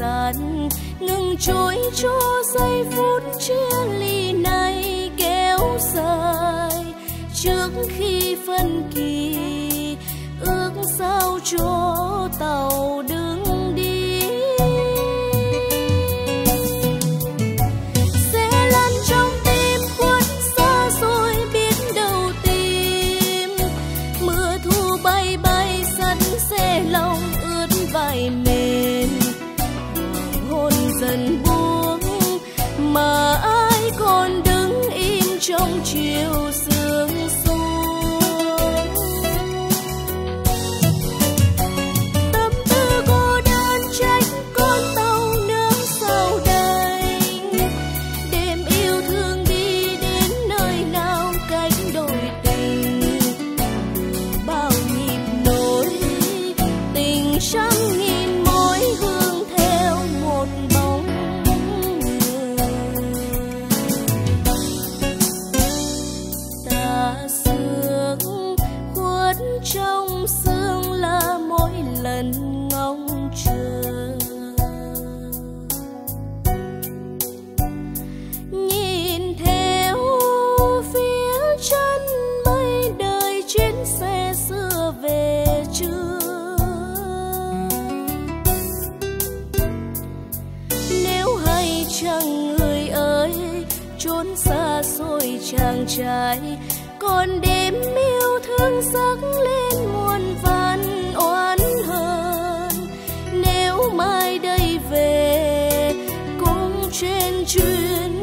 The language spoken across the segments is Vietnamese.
gian, ngừng trôi cho giây phút chia ly này kéo dài. Trước khi phân kỳ, ước sao cho tàu đưa trong chiều xưa. Trong sương là mỗi lần ngóng chờ. Nhìn theo phía chân mây đời chuyến xe xưa về chưa nếu hay chăng người ơi, trốn xa xôi chàng trai, còn đêm mi hương sắc lên muôn vàn oán hờn. Nếu mai đây về cũng trên chuyến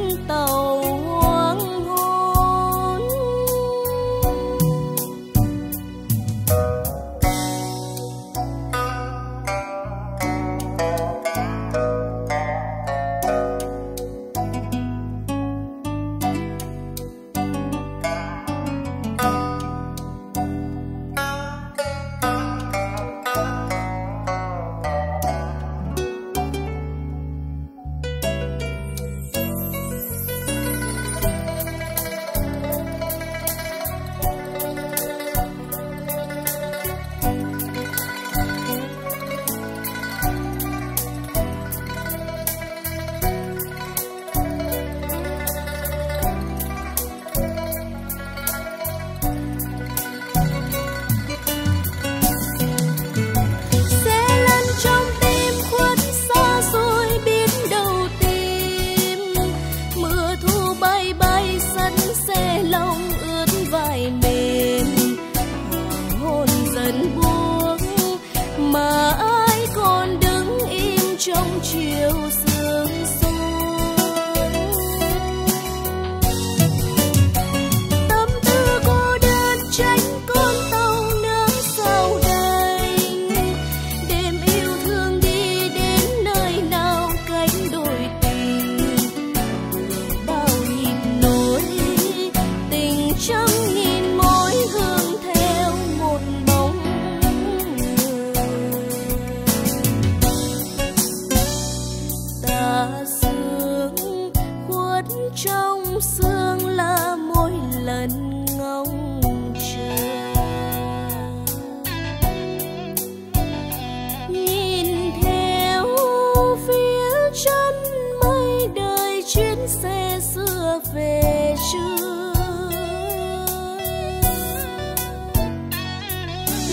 trong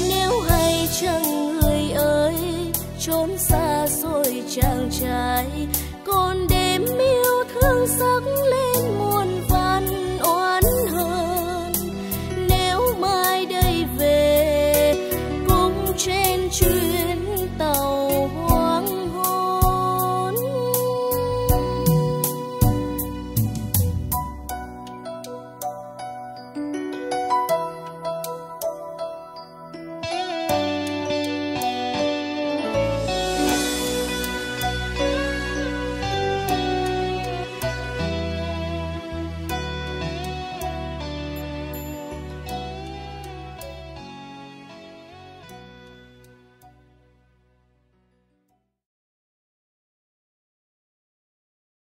nếu hay chẳng người ơi, trốn xa rồi chàng trai, còn đêm yêu thương giấc mơ